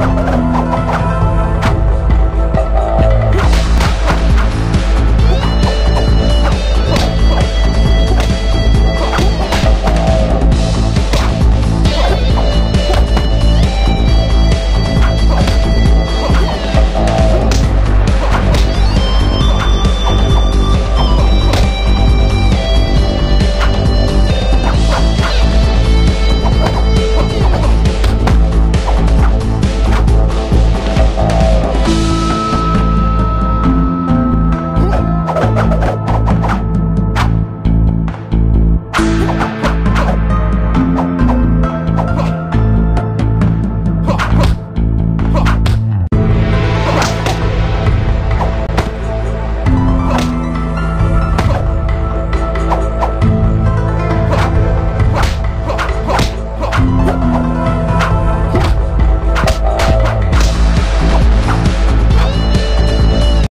Ha ha ha!